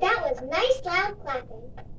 That was nice loud clapping.